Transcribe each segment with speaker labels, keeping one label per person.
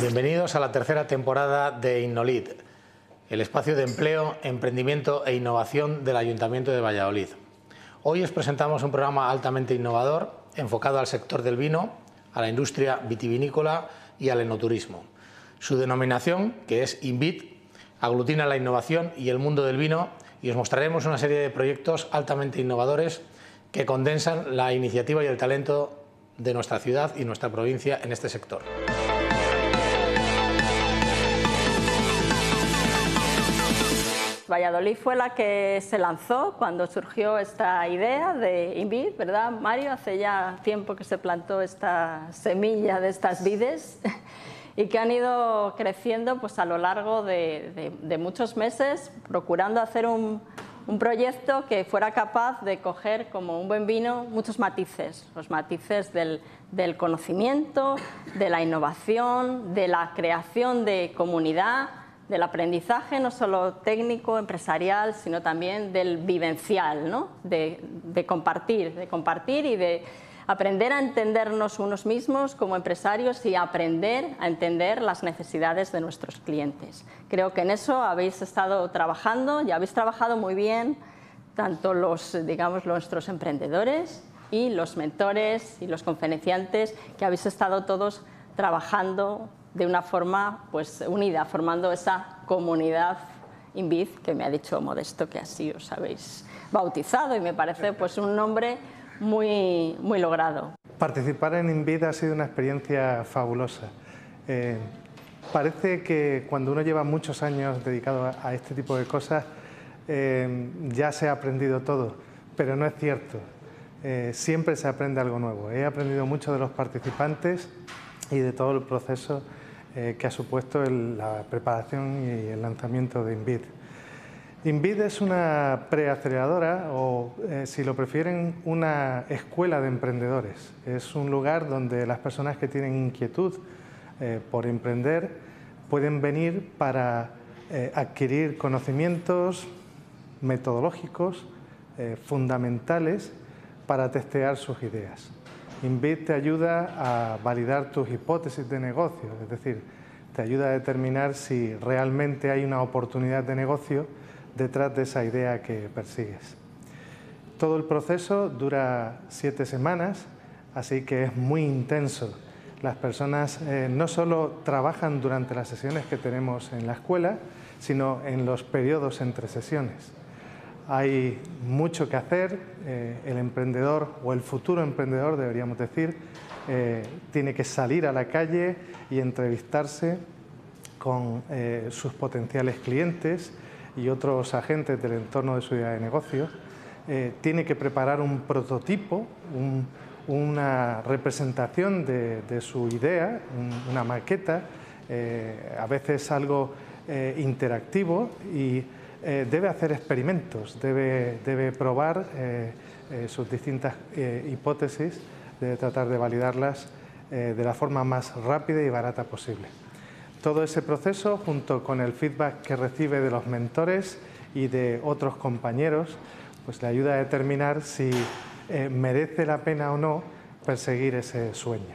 Speaker 1: Bienvenidos a la tercera temporada de Innolid, el espacio de empleo, emprendimiento e innovación del Ayuntamiento de Valladolid. Hoy os presentamos un programa altamente innovador enfocado al sector del vino, a la industria vitivinícola y al enoturismo. Su denominación, que es INVIT, aglutina la innovación y el mundo del vino y os mostraremos una serie de proyectos altamente innovadores que condensan la iniciativa y el talento de nuestra ciudad y nuestra provincia en este sector.
Speaker 2: Valladolid fue la que se lanzó cuando surgió esta idea de Invid, ¿verdad, Mario? Hace ya tiempo que se plantó esta semilla de estas vides y que han ido creciendo pues, a lo largo de, muchos meses, procurando hacer un, proyecto que fuera capaz de coger como un buen vino muchos matices, los matices del, conocimiento, de la innovación, de la creación de comunidad, del aprendizaje, no solo técnico, empresarial, sino también del vivencial, ¿no? de, compartir, de compartir y de aprender a entendernos unos mismos como empresarios y aprender a entender las necesidades de nuestros clientes. Creo que en eso habéis estado trabajando y habéis trabajado muy bien tanto los, digamos, nuestros emprendedores y los mentores y los conferenciantes que habéis estado todos trabajando de una forma pues, unida, formando esa comunidad INVID, que me ha dicho Modesto que así os habéis bautizado y me parece pues, un nombre muy, muy logrado.
Speaker 3: Participar en INVID ha sido una experiencia fabulosa. Eh, parece que cuando uno lleva muchos años dedicado a, este tipo de cosas, eh, ya se ha aprendido todo, pero no es cierto. Eh, siempre se aprende algo nuevo. He aprendido mucho de los participantes y de todo el proceso eh, que ha supuesto la preparación y el lanzamiento de INVID. INVID es una preaceleradora o, eh, si lo prefieren, una escuela de emprendedores. Es un lugar donde las personas que tienen inquietud eh, por emprender pueden venir para adquirir conocimientos metodológicos fundamentales para testear sus ideas. Invid te ayuda a validar tus hipótesis de negocio, es decir, te ayuda a determinar si realmente hay una oportunidad de negocio detrás de esa idea que persigues. Todo el proceso dura siete semanas, así que es muy intenso. Las personas eh, no solo trabajan durante las sesiones que tenemos en la escuela, sino en los periodos entre sesiones. Hay mucho que hacer, eh, el emprendedor o el futuro emprendedor, deberíamos decir, eh, tiene que salir a la calle y entrevistarse con eh, sus potenciales clientes y otros agentes del entorno de su idea de negocio. tiene que preparar un prototipo, una representación de, su idea, una maqueta, a veces algo interactivo y eh, debe hacer experimentos, debe, probar eh, eh, sus distintas hipótesis, debe tratar de validarlas de la forma más rápida y barata posible. Todo ese proceso, junto con el feedback que recibe de los mentores y de otros compañeros, pues le ayuda a determinar si merece la pena o no perseguir ese sueño.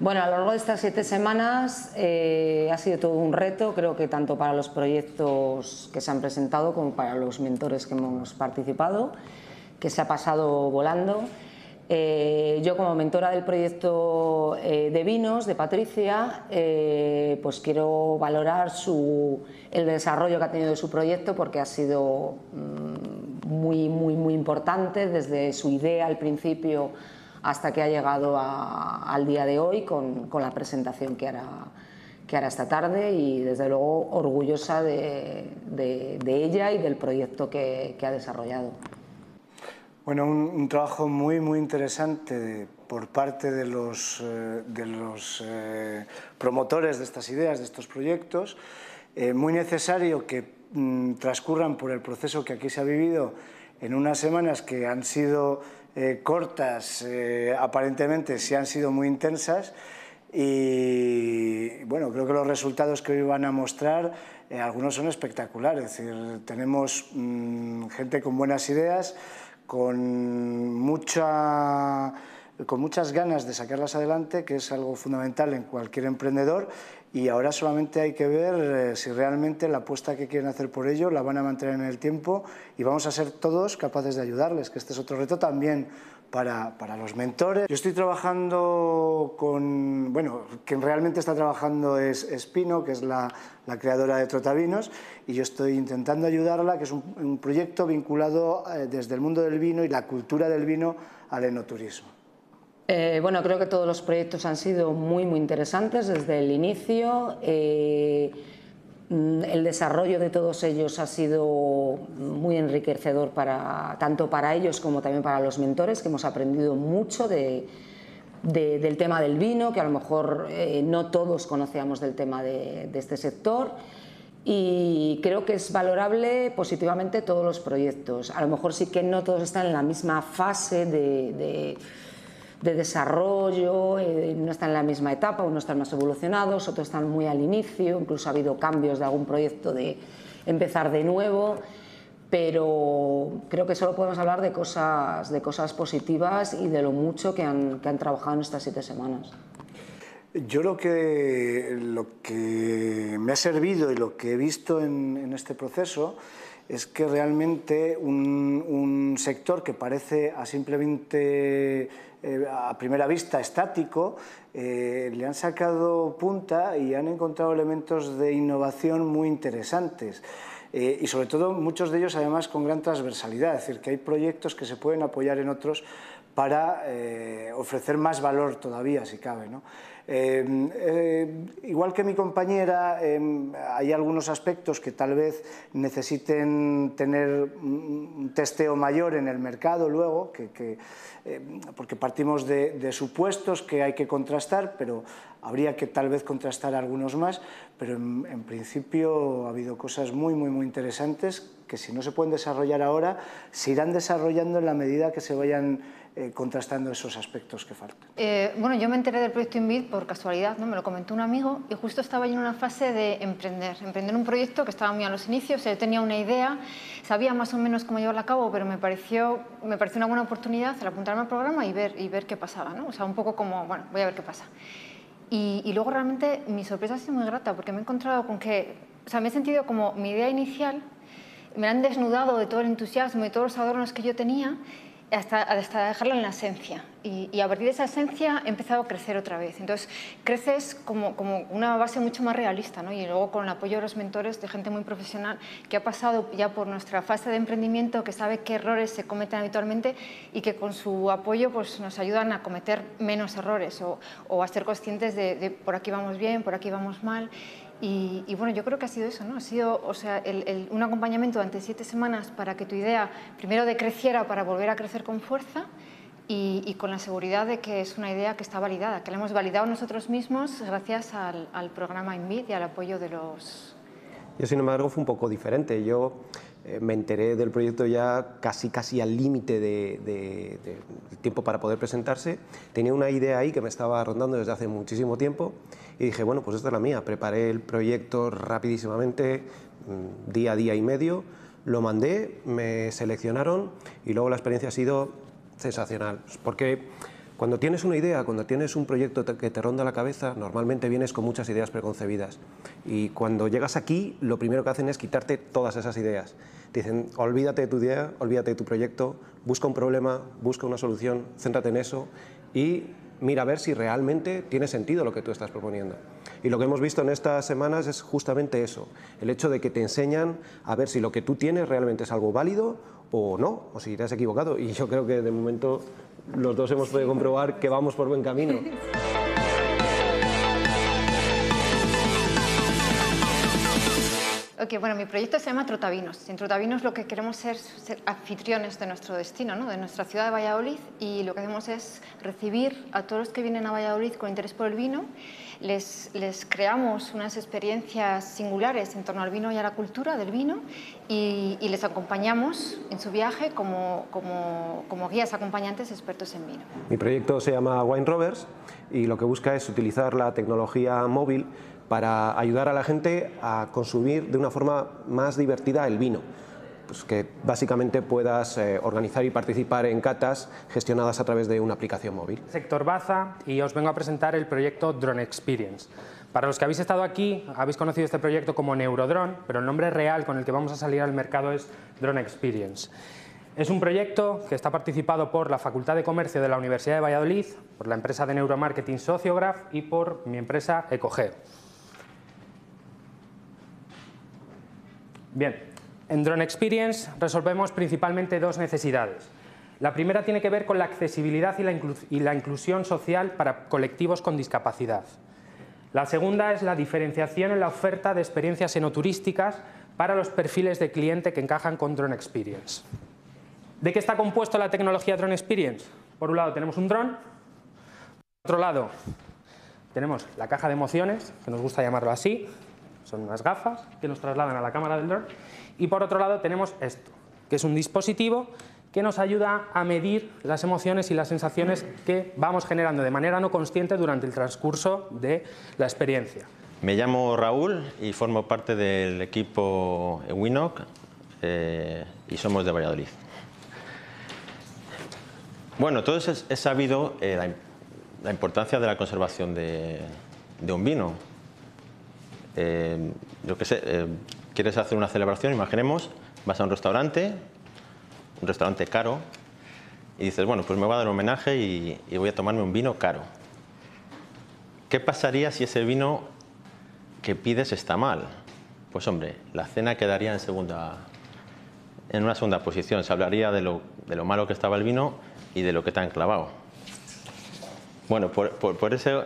Speaker 4: Bueno, a lo largo de estas siete semanas eh, ha sido todo un reto, creo que tanto para los proyectos que se han presentado como para los mentores que hemos participado, que se ha pasado volando. Eh, yo como mentora del proyecto eh, de vinos de Patricia, pues quiero valorar su, el desarrollo que ha tenido su proyecto porque ha sido mm, muy, muy, muy importante desde su idea al principio hasta que ha llegado al día de hoy con, la presentación que hará esta tarde y desde luego orgullosa de, ella y del proyecto que, ha desarrollado.
Speaker 5: Bueno, un, trabajo muy, muy interesante por parte de los, eh, eh, promotores de estas ideas, de estos proyectos, eh, muy necesario que mm, transcurran por el proceso que aquí se ha vivido en unas semanas que han sido cortas, aparentemente sí han sido muy intensas. Y bueno, creo que los resultados que hoy van a mostrar, algunos son espectaculares, es decir, tenemos mm, gente con buenas ideas, con, mucha, con muchas ganas de sacarlas adelante, que es algo fundamental en cualquier emprendedor, y ahora solamente hay que ver eh, si realmente la apuesta que quieren hacer por ello la van a mantener en el tiempo y vamos a ser todos capaces de ayudarles, que este es otro reto también para, para, los mentores. Yo estoy trabajando con, bueno, quien realmente está trabajando es Espino, que es la, la creadora de Trotavinos, y yo estoy intentando ayudarla, que es un, proyecto vinculado eh, desde el mundo del vino y la cultura del vino al enoturismo.
Speaker 4: Eh, bueno, creo que todos los proyectos han sido muy, muy interesantes desde el inicio. Eh, el desarrollo de todos ellos ha sido muy enriquecedor para, tanto para ellos como también para los mentores, que hemos aprendido mucho de, del tema del vino, que a lo mejor eh, no todos conocíamos del tema de, este sector. Y creo que es valorable positivamente todos los proyectos. A lo mejor sí que no todos están en la misma fase de desarrollo, eh, no están en la misma etapa, unos están más evolucionados, otros están muy al inicio, incluso ha habido cambios de algún proyecto de empezar de nuevo, pero creo que solo podemos hablar de cosas, de cosas positivas y de lo mucho que han, que han trabajado en estas siete semanas.
Speaker 5: Yo lo que, lo que me ha servido y lo que he visto en, en este proceso es que realmente un, un sector que parece a simplemente eh, a primera vista estático, eh, le han sacado punta y han encontrado elementos de innovación muy interesantes. Eh, y sobre todo muchos de ellos además con gran transversalidad, es decir, que hay proyectos que se pueden apoyar en otros para ofrecer más valor todavía, si cabe. ¿no? igual que mi compañera, hay algunos aspectos que tal vez necesiten tener un testeo mayor en el mercado luego, que, que eh, porque partimos de, de, supuestos que hay que contrastar, pero habría que tal vez contrastar algunos más, pero en, en principio ha habido cosas muy, muy, muy interesantes que si no se pueden desarrollar ahora, se irán desarrollando en la medida que se vayan eh, contrastando esos aspectos que faltan.
Speaker 6: Eh, bueno, yo me enteré del proyecto Invid por casualidad, ¿no? me lo comentó un amigo y justo estaba yo en una fase de emprender, emprender un proyecto que estaba muy a los inicios, yo tenía una idea, sabía más o menos cómo llevarla a cabo, pero me pareció, me pareció una buena oportunidad el apuntarme al programa y ver, y ver qué pasaba, ¿no? o sea, un poco como, bueno, voy a ver qué pasa. Y, y luego realmente mi sorpresa ha sido muy grata porque me he encontrado con que, o sea, me he sentido como mi idea inicial, me han desnudado de todo el entusiasmo y todos los adornos que yo tenía hasta, hasta dejarlo en la esencia. Y, a partir de esa esencia he empezado a crecer otra vez. Entonces, creces como, una base mucho más realista, ¿no? Y luego con el apoyo de los mentores, de gente muy profesional que ha pasado ya por nuestra fase de emprendimiento, que sabe qué errores se cometen habitualmente y que con su apoyo pues, nos ayudan a cometer menos errores o, a ser conscientes de por aquí vamos bien, por aquí vamos mal. Y, bueno, yo creo que ha sido eso, ¿no? Ha sido o sea, un acompañamiento durante siete semanas para que tu idea primero decreciera para volver a crecer con fuerza y, con la seguridad de que es una idea que está validada, que la hemos validado nosotros mismos gracias al, al programa INVID y al apoyo de los...
Speaker 7: Yo, sin embargo, fue un poco diferente. Yo eh, me enteré del proyecto ya casi, casi al límite de, de, de, tiempo para poder presentarse. Tenía una idea ahí que me estaba rondando desde hace muchísimo tiempo y dije, bueno, pues esta es la mía. Preparé el proyecto rapidísimamente, mm, día, día y medio, lo mandé, me seleccionaron y luego la experiencia ha sido sensacional. Porque cuando tienes una idea, cuando tienes un proyecto que te ronda la cabeza, normalmente vienes con muchas ideas preconcebidas. Y cuando llegas aquí, lo primero que hacen es quitarte todas esas ideas. dicen, olvídate de tu idea, olvídate de tu proyecto, busca un problema, busca una solución, céntrate en eso y mira a ver si realmente tiene sentido lo que tú estás proponiendo. Y lo que hemos visto en estas semanas es justamente eso, el hecho de que te enseñan a ver si lo que tú tienes realmente es algo válido o no, o si te has equivocado. Y yo creo que de momento los dos hemos podido comprobar que vamos por buen camino.
Speaker 6: Ok, bueno, mi proyecto se llama Trotavinos. En Trotavinos lo que queremos es ser anfitriones de nuestro destino, ¿no? de nuestra ciudad de Valladolid, y lo que hacemos es recibir a todos los que vienen a Valladolid con interés por el vino les, creamos unas experiencias singulares en torno al vino y a la cultura del vino y, les acompañamos en su viaje como, como, guías acompañantes expertos en vino.
Speaker 7: Mi proyecto se llama Wine Rovers y lo que busca es utilizar la tecnología móvil para ayudar a la gente a consumir de una forma más divertida el vino. Pues que básicamente puedas eh, organizar y participar en catas gestionadas a través de una aplicación móvil.
Speaker 8: Sector Baza y os vengo a presentar el proyecto Drone Experience. Para los que habéis estado aquí, habéis conocido este proyecto como Neurodrone, pero el nombre real con el que vamos a salir al mercado es Drone Experience. Es un proyecto que está participado por la Facultad de Comercio de la Universidad de Valladolid, por la empresa de neuromarketing Sociograph y por mi empresa Ecogeo. Bien, en Drone Experience resolvemos principalmente dos necesidades. La primera tiene que ver con la accesibilidad y la, inclusión social para colectivos con discapacidad. La segunda es la diferenciación en la oferta de experiencias enoturísticas para los perfiles de cliente que encajan con Drone Experience. ¿De qué está compuesto la tecnología Drone Experience? Por un lado tenemos un dron, por otro lado tenemos la caja de emociones, que nos gusta llamarlo así, son unas gafas que nos trasladan a la cámara del dron, y por otro lado tenemos esto, que es un dispositivo que nos ayuda a medir las emociones y las sensaciones que vamos generando de manera no consciente durante el transcurso de la experiencia.
Speaker 9: Me llamo Raúl y formo parte del equipo Winoc eh, y somos de Valladolid. Bueno, todos he sabido eh, la, importancia de la conservación de, un vino. Eh, yo sé, eh, quieres hacer una celebración, imaginemos, vas a un restaurante, un restaurante caro, y dices, bueno, pues me voy a dar un homenaje y, voy a tomarme un vino caro. ¿Qué pasaría si ese vino que pides está mal? Pues hombre, la cena quedaría en, segunda, en una segunda posición. Se hablaría de lo, de lo malo que estaba el vino y de lo que te han clavado. Bueno, por, eso,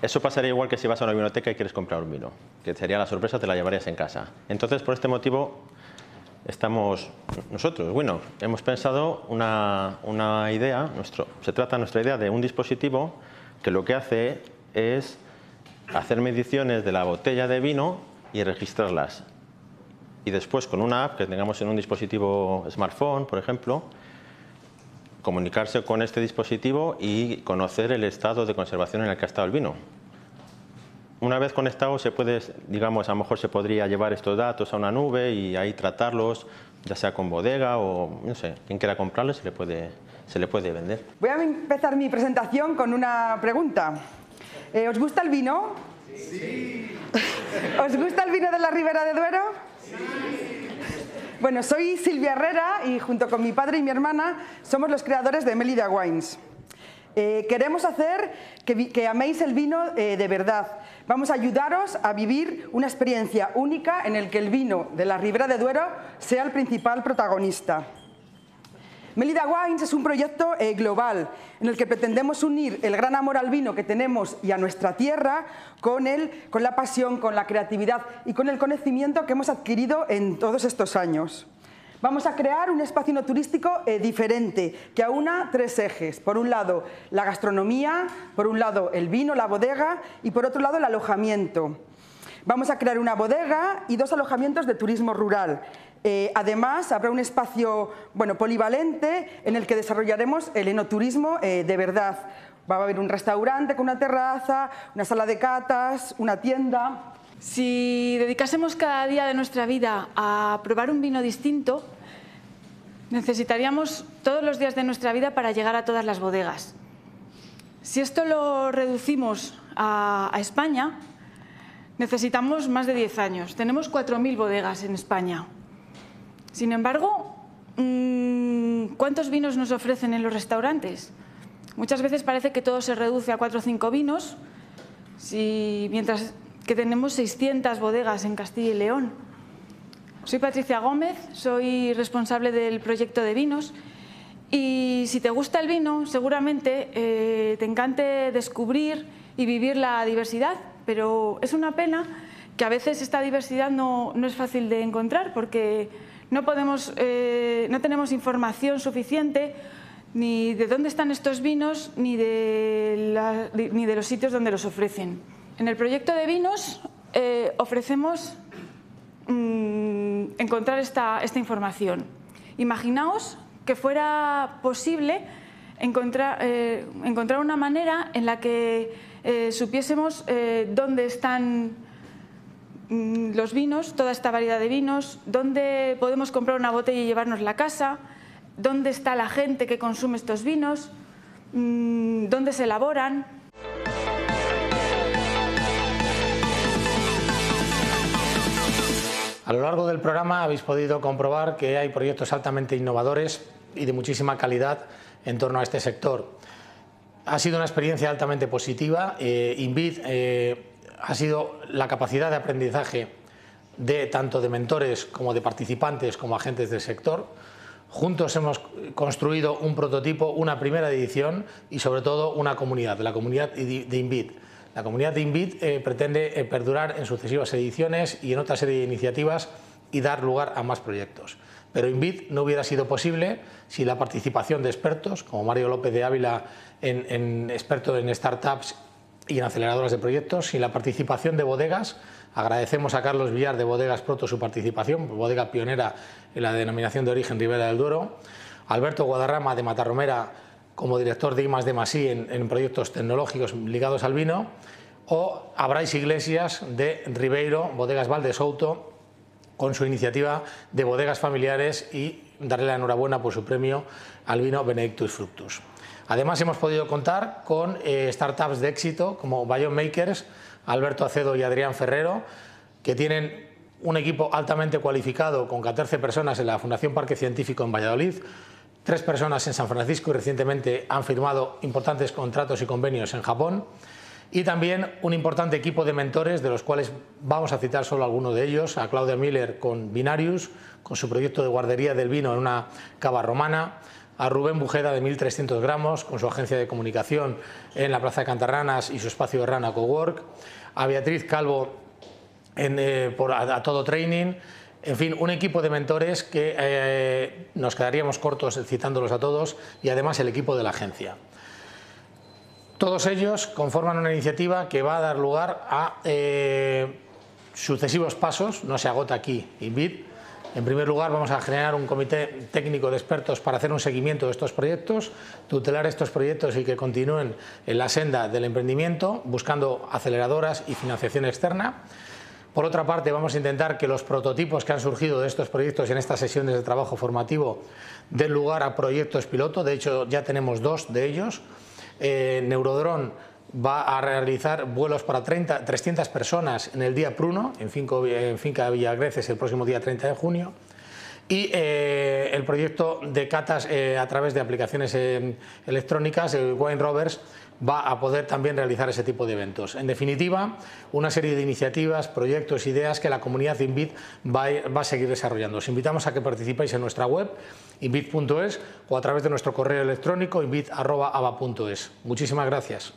Speaker 9: eso pasaría igual que si vas a una biblioteca y quieres comprar un vino, que sería la sorpresa, te la llevarías en casa. Entonces, por este motivo, estamos nosotros, bueno, hemos pensado una, una idea, nuestro, se trata nuestra idea de un dispositivo que lo que hace es hacer mediciones de la botella de vino y registrarlas. Y después con una app que tengamos en un dispositivo smartphone, por ejemplo, comunicarse con este dispositivo y conocer el estado de conservación en el que ha estado el vino. Una vez conectado se puede, digamos, a lo mejor se podría llevar estos datos a una nube y ahí tratarlos, ya sea con bodega o, no sé, quien quiera comprarlo se le puede, se le puede vender.
Speaker 10: Voy a empezar mi presentación con una pregunta. Eh, ¿Os gusta el vino? Sí. ¿Os gusta el vino de la Ribera de Duero? Sí. Bueno, soy Silvia Herrera y junto con mi padre y mi hermana somos los creadores de Melida Wines. Eh, queremos hacer que, améis el vino eh, de verdad. Vamos a ayudaros a vivir una experiencia única en el que el vino de la Ribera de Duero sea el principal protagonista. Melida Wines es un proyecto eh, global en el que pretendemos unir el gran amor al vino que tenemos y a nuestra tierra con, con la pasión, con la creatividad y con el conocimiento que hemos adquirido en todos estos años. Vamos a crear un espacio turístico eh, diferente, que aúna tres ejes. Por un lado, la gastronomía, por un lado, el vino, la bodega y por otro lado, el alojamiento. Vamos a crear una bodega y dos alojamientos de turismo rural. Eh, además, habrá un espacio bueno, polivalente en el que desarrollaremos el enoturismo eh, de verdad. Va a haber un restaurante con una terraza, una sala de catas, una tienda.
Speaker 11: Si dedicásemos cada día de nuestra vida a probar un vino distinto, necesitaríamos todos los días de nuestra vida para llegar a todas las bodegas. Si esto lo reducimos a, a España, necesitamos más de 10 años. Tenemos 4.000 bodegas en España. Sin embargo, mm, ¿cuántos vinos nos ofrecen en los restaurantes? Muchas veces parece que todo se reduce a cuatro o cinco vinos, mientras que tenemos 600 bodegas en Castilla y León. Soy Patricia Gómez, soy responsable del proyecto de vinos y si te gusta el vino, seguramente eh, te encante descubrir y vivir la diversidad, pero es una pena que a veces esta diversidad no, no es fácil de encontrar porque no, podemos, eh, no tenemos información suficiente ni de dónde están estos vinos ni de, ni de los sitios donde los ofrecen. En el proyecto de vinos eh, ofrecemos mm, encontrar esta, información. Imaginaos que fuera posible encontrar, encontrar una manera en la que supiésemos dónde están los vinos, toda esta variedad de vinos, dónde podemos comprar una botella y llevarnos la casa, dónde está la gente que consume estos vinos, mm, dónde se elaboran.
Speaker 1: A lo largo del programa habéis podido comprobar que hay proyectos altamente innovadores y de muchísima calidad en torno a este sector. Ha sido una experiencia altamente positiva. Eh, Invid eh, ha sido la capacidad de aprendizaje de tanto de mentores como de participantes como agentes del sector. Juntos hemos construido un prototipo, una primera edición y sobre todo una comunidad, la comunidad de Invid. La comunidad de Invid eh, pretende eh, perdurar en sucesivas ediciones y en otra serie de iniciativas y dar lugar a más proyectos. Pero Invid no hubiera sido posible si la participación de expertos, como Mario López de Ávila, experto en startups y en aceleradoras de proyectos, sin la participación de bodegas, agradecemos a Carlos Villar de Bodegas Proto su participación, bodega pionera en la denominación de origen Ribera del Duero, Alberto Guadarrama de Matarromera como director de I+D+I en, en proyectos tecnológicos ligados al vino, o a Brais Iglesias de Ribeiro, Bodegas Valdesouto, con su iniciativa de bodegas familiares y darle la enhorabuena por su premio al vino Benedictus Fructus. Además hemos podido contar con eh, startups de éxito como Biomakers, Alberto Acedo y Adrián Ferrero, que tienen un equipo altamente cualificado con 14 personas en la Fundación Parque Científico en Valladolid, Tres personas en San Francisco y recientemente han firmado importantes contratos y convenios en Japón. Y también un importante equipo de mentores, de los cuales vamos a citar solo algunos de ellos, a Claudia Miller con Binarius, con su proyecto de guardería del vino en una cava romana, a Rubén Bujeda de 1.300 gramos, con su agencia de comunicación en la Plaza de Cantarranas y su espacio de Rana Cowork, a Beatriz Calvo en, eh, a Todo Training, en fin, un equipo de mentores que eh, nos quedaríamos cortos citándolos a todos y además el equipo de la agencia. Todos ellos conforman una iniciativa que va a dar lugar a eh, sucesivos pasos, no se agota aquí INVIT. En primer lugar, vamos a generar un comité técnico de expertos para hacer un seguimiento de estos proyectos, tutelar estos proyectos y que continúen en la senda del emprendimiento, buscando aceleradoras y financiación externa. Por otra parte, vamos a intentar que los prototipos que han surgido de estos proyectos en estas sesiones de trabajo formativo den lugar a proyectos piloto. De hecho, ya tenemos dos de ellos. Eh, Neurodrone va a realizar vuelos para 30, 300 personas en el día Pruno, en, Finca Villagreces, el próximo día 30 de junio. Y eh, el proyecto de catas eh, a través de aplicaciones electrónicas, el Wine Rovers, va a poder también realizar ese tipo de eventos. En definitiva, una serie de iniciativas, proyectos, ideas que la comunidad de Invit va a, seguir desarrollando. Os invitamos a que participéis en nuestra web, invit.es, o a través de nuestro correo electrónico invit.aba.es. Muchísimas gracias.